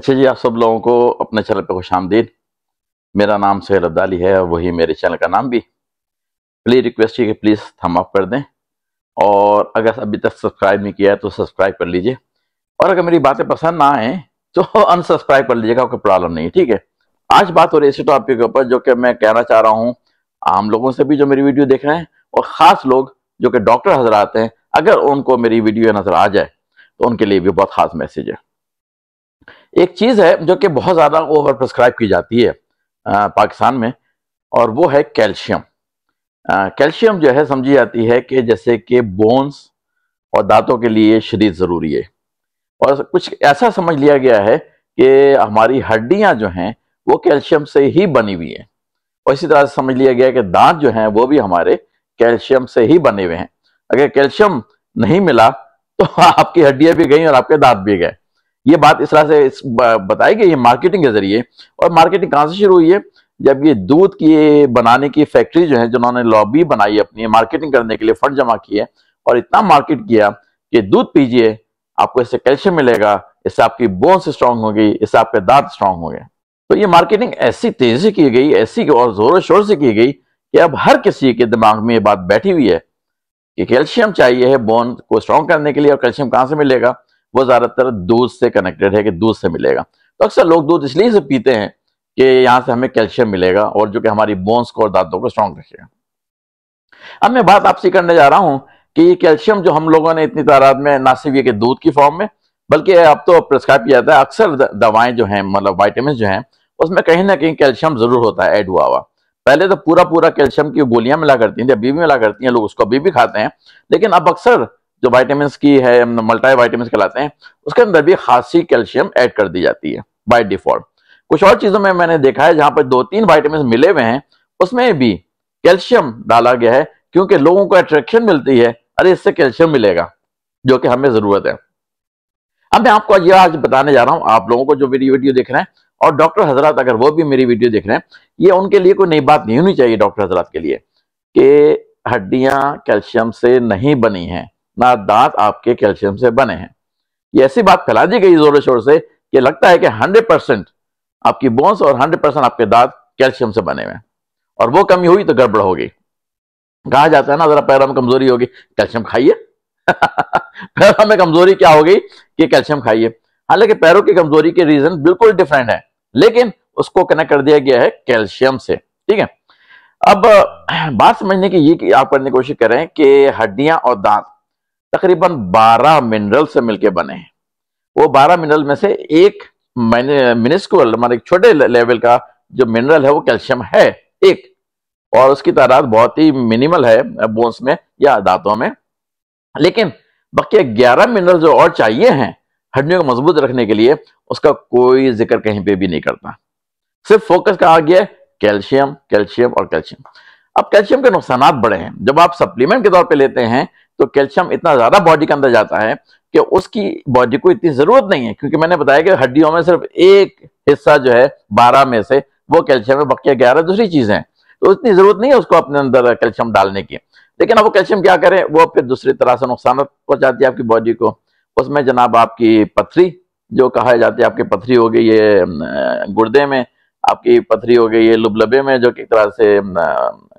अच्छा जी, आप सब लोगों को अपने चैनल पे खुश आमदीद। मेरा नाम सैर अब्दाली है और वही मेरे चैनल का नाम भी। प्लीज़ रिक्वेस्ट है कि प्लीज़ थम अप कर दें। और अगर अभी तक सब्सक्राइब नहीं किया है तो सब्सक्राइब कर लीजिए। और अगर मेरी बातें पसंद ना आए तो अनसब्सक्राइब कर लीजिएगा, कोई प्रॉब्लम नहीं ठीक है? आज बात हो रही है इसी टॉपिक के ऊपर, जो कि मैं कहना चाह रहा हूँ, आम लोगों से भी जो मेरी वीडियो देख रहे हैं, और ख़ास लोग जो कि डॉक्टर हजरात हैं, अगर उनको मेरी वीडियो नज़र आ जाए तो उनके लिए भी बहुत ख़ास मैसेज है। एक चीज़ है जो कि बहुत ज़्यादा ओवर प्रिस्क्राइब की जाती है पाकिस्तान में, और वो है कैल्शियम। कैल्शियम जो है, समझी जाती है कि जैसे कि बोन्स और दांतों के लिए शरीर ज़रूरी है। और कुछ ऐसा समझ लिया गया है कि हमारी हड्डियाँ जो हैं, वो कैल्शियम से ही बनी हुई हैं। और इसी तरह से समझ लिया गया कि दांत जो हैं, वो भी हमारे कैल्शियम से ही बने हुए हैं। अगर कैल्शियम नहीं मिला तो आपकी हड्डियाँ भी गई और आपके दांत भी गए। ये बात इस तरह से बताई गई है मार्केटिंग के ज़रिए। और मार्केटिंग कहाँ से शुरू हुई है? जब ये दूध की बनाने की फैक्ट्री जो है, जिन्होंने लॉबी बनाई अपनी मार्केटिंग करने के लिए फंड जमा किए और इतना मार्केट किया कि दूध पीजिए, आपको इससे कैल्शियम मिलेगा, इससे आपकी बोन्स स्ट्रांग होगी, इससे आपके दांत स्ट्रांग हो गए तो ये मार्केटिंग ऐसी तेज़ी से की गई, ऐसी और जोरों शोर से की गई कि अब हर किसी के दिमाग में ये बात बैठी हुई है कि कैल्शियम चाहिए है बोन को स्ट्रांग करने के लिए और कैल्शियम कहाँ से मिलेगा? वो ज़्यादातर दूध से कनेक्टेड है कि दूध से मिलेगा। तो अक्सर लोग दूध इसलिए से पीते हैं कि यहाँ से हमें कैल्शियम मिलेगा और जो कि हमारी बोन्स को और दांतों को स्ट्रांग रखेगा। अब मैं बात आपसे करने जा रहा हूँ कि ये कैल्शियम जो हम लोगों ने इतनी तादाद में, ना सिर्फ़ ये दूध की फॉर्म में, बल्कि अब तो प्रिस्क्राइब किया जाता है, अक्सर दवाएँ जो हैं मतलब वाइटामिन जो हैं, उसमें कहीं ना कहीं कैल्शियम ज़रूर होता है एड हुआ हुआ। पहले तो पूरा पूरा कैल्शियम की गोलियाँ मिला करती थी, अभी भी मिला करती हैं, लोग उसको अभी भी खाते हैं। लेकिन अब अक्सर जो वाइटामिन की है मल्टा वाइटामिन कहलाते हैं, उसके अंदर भी खासी, कैल्शियम ऐड कर दी जाती है बाय डिफ़ॉल्ट कुछ और चीज़ों में मैंने देखा है जहाँ पर दो तीन वाइटामिन मिले हुए हैं, उसमें भी कैल्शियम डाला गया है क्योंकि लोगों को अट्रैक्शन मिलती है। अरे, इससे कैल्शियम मिलेगा, जो कि हमें ज़रूरत है। अब मैं आपको यह आज बताने जा रहा हूँ, आप लोगों को जो मेरी वीडियो देख रहे हैं, और डॉक्टर हजरात अगर वो भी मेरी वीडियो देख रहे हैं, ये उनके लिए कोई नई बात नहीं होनी चाहिए डॉक्टर हजरात के लिए, कि हड्डियाँ कैल्शियम से नहीं बनी हैं। ना दांत आपके कैल्शियम से बने हैं। ये ऐसी बात फैला दी गई ज़ोर शोर से कि लगता है कि हंड्रेड परसेंट आपकी बोन्स और हंड्रेड परसेंट आपके दांत कैल्शियम से बने हुए हैं। और वो कमी हुई तो गड़बड़ होगी। कहा जाता है ना, जरा पैरों में कमज़ोरी होगी, कैल्शियम खाइए। पैरों में कमज़ोरी क्या होगी कि कैल्शियम खाइए। हालाँकि पैरों की कमज़ोरी के रीजन बिल्कुल डिफरेंट है, लेकिन उसको कनेक्ट कर दिया गया है कैल्शियम से, ठीक है? अब, बात समझने की ये कि आप करने की कोशिश करें कि हड्डियाँ और दांत तकरीबन 12 मिनरल से मिलकर बने हैं। वो 12 मिनरल में से एक मिनिस्कुअल हमारे छोटे लेवल का जो मिनरल है वो कैल्शियम है, एक। और उसकी तादाद बहुत ही मिनिमल है बोन्स में या दांतों में। लेकिन बाकी ग्यारह मिनरल जो और चाहिए हैं, हड्डियों को मज़बूत रखने के लिए, उसका कोई ज़िक्र कहीं पे भी नहीं करता। सिर्फ़ फोकस कहा गया कैल्शियम कैल्शियम और कैल्शियम अब कैल्शियम के नुकसान बड़े हैं। जब आप सप्लीमेंट के तौर पे लेते हैं तो कैल्शियम इतना ज़्यादा बॉडी के अंदर जाता है कि उसकी बॉडी को इतनी ज़रूरत नहीं है, क्योंकि मैंने बताया कि हड्डियों में सिर्फ़ एक हिस्सा जो है, बारह में से, वो कैल्शियम है बकिया ग्यारह दूसरी चीज़ें हैं। तो इतनी ज़रूरत नहीं है उसको अपने अंदर कैल्शियम डालने की। लेकिन अब वो कैल्शियम क्या करे? वो फिर दूसरी तरह से नुकसान पहुंचाती है आपकी बॉडी को। उसमें जनाब आपकी पथरी, जो कहा जाती है, आपकी पथरी हो गई, ये गुर्दे में, आपकी पथरी हो गई है लुबलबे में, जो कि तरह से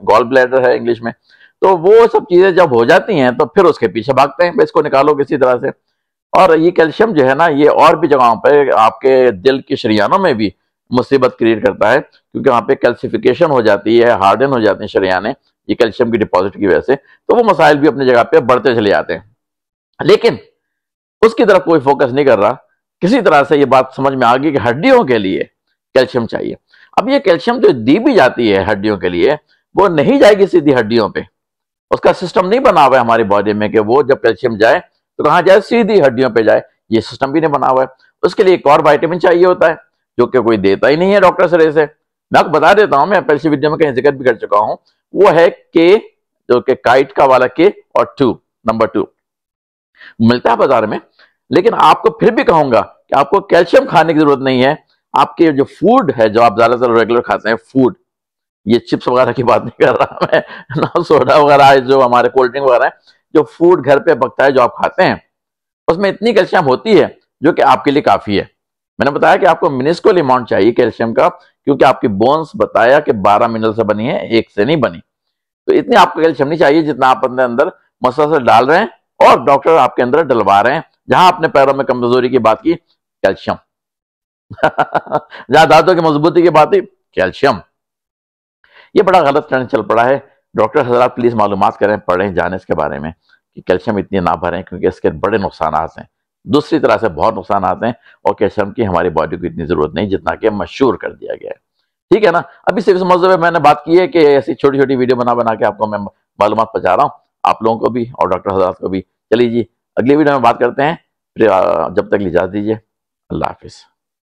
गॉल ब्लैडर है इंग्लिश में। तो वो सब चीज़ें जब हो जाती हैं तो फिर उसके पीछे भागते हैं इसको निकालो किसी तरह से। और ये कैल्शियम जो है ना, ये और भी जगहों पे आपके दिल की शरियानों में भी मुसीबत क्रिएट करता है, क्योंकि वहाँ पे कैल्सिफिकेशन हो जाती है हार्डन हो जाती है शरियाने, ये कैल्शियम की डिपॉजिट की वजह से। तो वो मसाइल भी अपनी जगह पे बढ़ते चले जाते हैं। लेकिन उसकी तरफ़ कोई फोकस नहीं कर रहा। किसी तरह से ये बात समझ में आ गई कि हड्डियों के लिए कैल्शियम चाहिए। अब ये कैल्शियम जो दी भी जाती है हड्डियों के लिए वो नहीं जाएगी सीधी हड्डियों पे। उसका सिस्टम नहीं बना हुआ है हमारी बॉडी में कि वो जब कैल्शियम जाए तो कहाँ जाए? सीधी हड्डियों पे जाए। ये सिस्टम भी नहीं बना हुआ है। उसके लिए एक और वाइटामिन चाहिए होता है, जो कि कोई देता ही नहीं है डॉक्टर सरे से मैं आपको बता देता हूँ, मैं पैसे विद्या में कहीं ज़िक्र भी कर चुका हूँ। वो है के जो कि काइट का वाला के और टू नंबर टू मिलता है बाज़ार में, लेकिन आपको फिर भी कहूँगा कि आपको कैल्शियम खाने की ज़रूरत नहीं है। आपके जो फ़ूड है, जो आप ज़्यादातर रेगुलर खाते हैं फ़ूड ये चिप्स वगैरह की बात नहीं कर रहा मैं, ना सोडा वगैरह, जो हमारे कोल्ड ड्रिंक वगैरह है, जो फ़ूड घर पे पकता है, जो आप खाते हैं, उसमें इतनी कैल्शियम होती है, जो कि आपके लिए काफ़ी है। मैंने बताया कि आपको मिनिस्कोल अमाउंट चाहिए कैल्शियम का, क्योंकि आपकी बोन्स बताया कि 12 मिनरल से बनी है, एक से नहीं बनी। तो इतनी आपको कैल्शियम नहीं चाहिए जितना आप अपने अंदर मसल से डाल रहे हैं, और डॉक्टर आपके अंदर डलवा रहे हैं, जहाँ आपने पैरों में कमज़ोरी की बात की कैल्शियम जहाँ दांतों की मजबूती की बात की कैल्शियम ये बड़ा गलत ट्रेंड चल पड़ा है। डॉक्टर हजरात प्लीज़ मालूम करें, पढ़ें, जाने इसके बारे में कि कैल्शियम इतनी ना भरें क्योंकि इसके बड़े नुकसान हैं। दूसरी तरह से बहुत नुकसान आते हैं और कैल्शियम की हमारी बॉडी को इतनी ज़रूरत नहीं जितना कि मशहूर कर दिया गया है। ठीक है ना? अभी सिर्फ़ समझ में मैंने बात की है कि ऐसी छोटी छोटी वीडियो बना बना के आपको मैं मालूम पहुँचा रहा हूँ। आप लोगों को भी और डॉक्टर हजरात को भी। चलिए जी, अगली वीडियो में बात करते हैं। जब तक इजाज़त दीजिए। अल्लाह हाफिज़।